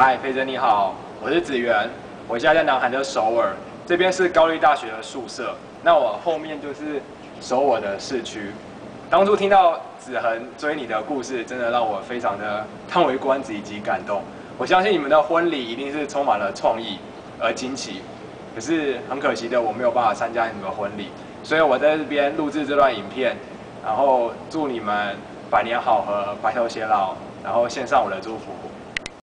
嗨，飞珍你好，我是子源，我现在在南韩的首尔，这边是高丽大学的宿舍，那我后面就是首尔的市区。当初听到子恒追你的故事，真的让我非常的叹为观止以及感动。我相信你们的婚礼一定是充满了创意而惊奇，可是很可惜的，我没有办法参加你们的婚礼，所以我在这边录制这段影片，然后祝你们百年好合，白头偕老，然后献上我的祝福。